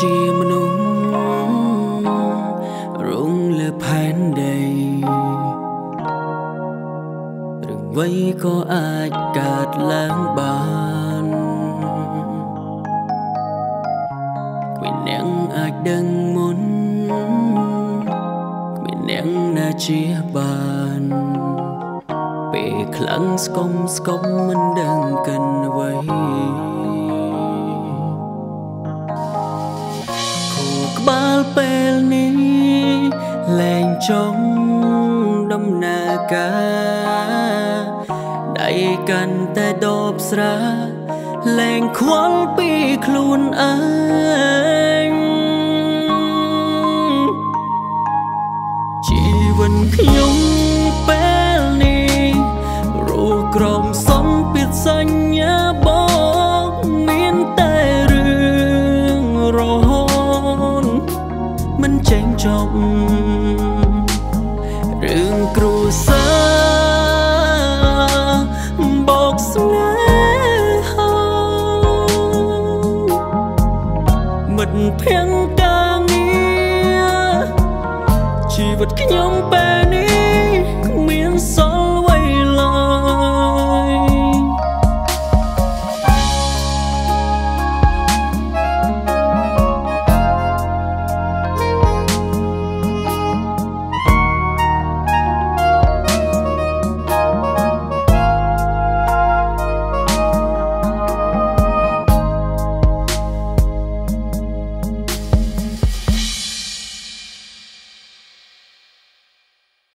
ជាមនុស្សរងលើផែនដីរឿងអ្វីក៏អាចកើតឡើងបាន អ្នកអាចដឹងមុនគ្មានអ្នកណាជាបានពេលខ្លាំងស្គមស្គមមិនដឹងកិនអ្វីខួរក្បាលពេលនេះលែងចង់ដំណើរការដៃកាន់តែដបស្រាលែងខ្វល់ពីខ្លួនឯង នខ្ញុំពេលនេះរូក្រមសំពីសញ្ញាបងមានតែរឿងរហូតមិនចេញចប់រឿងគ្រួសារបោកស្នេហាមិនភ័យ វិតខ្ញុំពេល